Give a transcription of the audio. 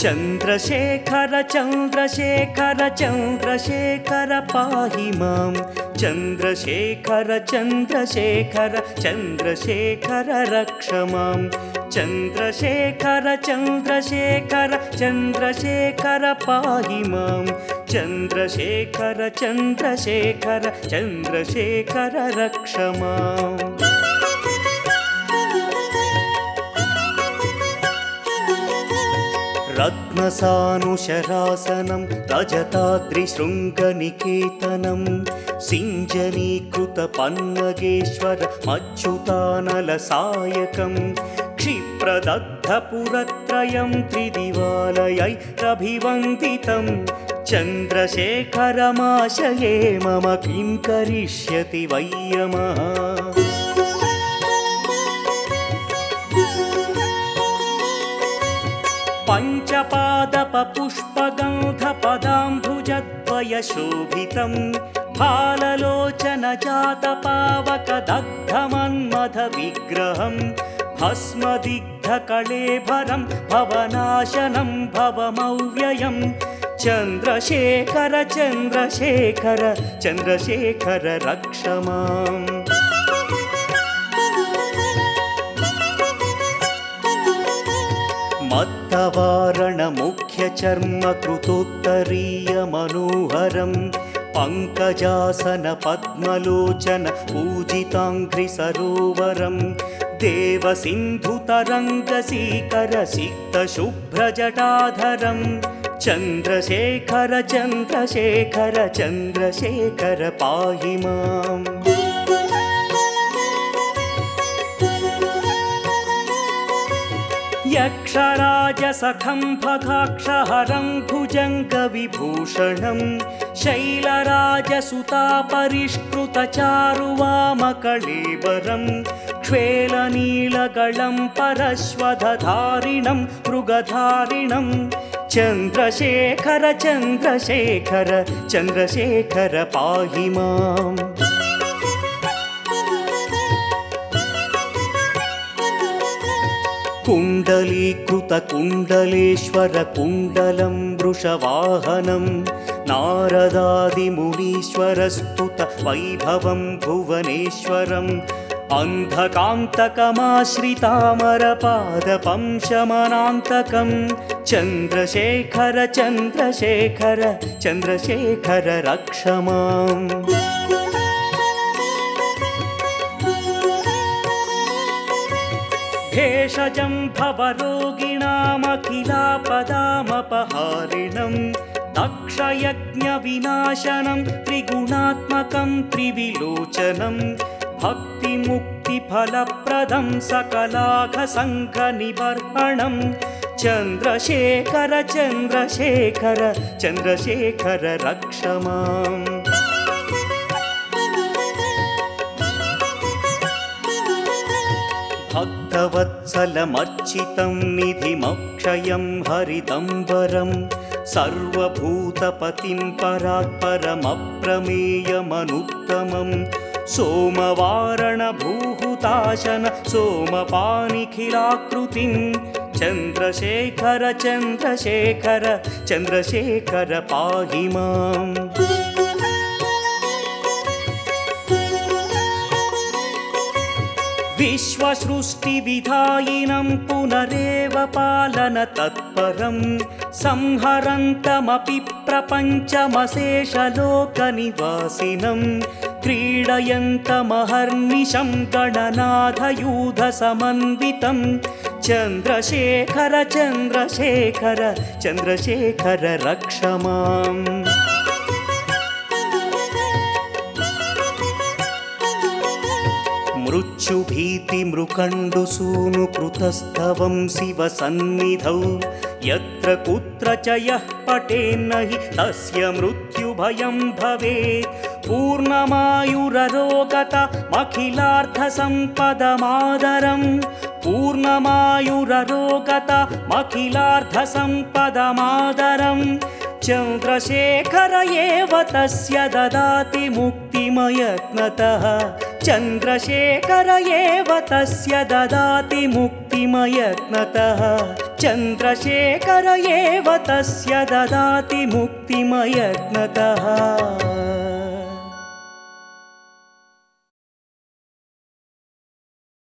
चन्द्रशेखर चन्द्रशेखर चन्द्रशेखर पाहि मां चन्द्रशेखर चन्द्रशेखर चन्द्रशेखर रक्ष मां चन्द्रशेखर चन्द्रशेखर चन्द्रशेखर पाहि मां चन्द्रशेखर चन्द्रशेखर चन्द्रशेखर रक्ष माम् रत्नसानुशरासनं रजताद्रिशृङ्गनिकेतनं सिञ्जनीकृतपन्नगेश्वरमच्युतानलसायकं क्षिप्रदग्धपुरत्रयं त्रिदिवालयैरभिवन्दितं चन्द्रशेखरमाशये मम किं करिष्यति वैयमः पञ्चपादपपुष्पगन्धपदाम्भुजद्वयशोभितं फाललोचनजातपावकदग्धमन्मथविग्रहं भस्मदिग्धकलेभरं भवनाशनं भवमव्ययम् चन्द्रशेखर चन्द्रशेखर चन्द्रशेखर रक्ष माम् मत्तवारणमुख्यचर्मकृतोत्तरीयमनोहरं पङ्कजासन पूजिताङ्घ्रिसरोवरं देवसिन्धुतरङ्गसीकरसिक्तशुभ्रजटाधरं चन्द्रशेखर चन्द्रशेखर चन्द्रशेखर पाहि माम् यक्षराजसखं भगाक्षहरं भुजङ्गविभूषणं शैलराजसुतापरिष्कृतचारुवामकळेबरं क्ष्वेलनीलगलं परश्वधधारिणं मृगधारिणं चन्द्रशेखर चन्द्रशेखर चन्द्रशेखर पाहि माम् कुण्डलीकृतकुण्डलेश्वरकुण्डलं वृषवाहनं नारदादिमुनीश्वरस्तुत वैभवं भुवनेश्वरम् अन्धकान्तकमाश्रितामरपादपं शमनान्तकं चन्द्रशेखर चन्द्रशेखर चन्द्रशेखर रक्ष माम् भेषजं भवरोगिणामखिलापदामपहारिणं दक्षयज्ञविनाशनं त्रिगुणात्मकं त्रिविलोचनं भक्तिमुक्तिफलप्रदं सकलाघसङ्घनिबर्हणं चन्द्रशेखर चन्द्रशेखर चन्द्रशेखर रक्ष माम् भक्तवत्सलमर्चितं निधिमक्षयं हरिदम्बरं सर्वभूतपतिं परात्परमप्रमेयमनुत्तमं सोमवारणभूहुताशन सोमपानिखिलाकृतिं चन्द्रशेखर चन्द्रशेखर चन्द्रशेखर पाहि माम् विश्वसृष्टिविधायिनं पुनरेव पालनतत्परं संहरन्तमपि प्रपञ्चमशेषलोकनिवासिनं। क्रीडयन्तमहर्निशं गणनाथयूधसमन्वितं। चन्द्रशेखर चन्द्रशेखर चन्द्रशेखर रक्ष माम् मृत्युभीतिमृकण्डुसूनुकृतस्तवं शिवसन्निधौ। यत्र कुत्र च यः पटेन्न हि तस्य मृत्युभयं भवेत्। पूर्णमायुररोगतमखिलार्थसम्पदमादरं पूर्णमायुररोगतमखिलार्थसम्पदमादरं चन्द्रशेखर एव तस्य ददाति मुक्तिमयत्नतः चन्द्रशेखर एव तस्य ददाति मुक्तिमयत्नतः। चन्द्रशेखर एव तस्य ददाति मुक्तिमयत्नतः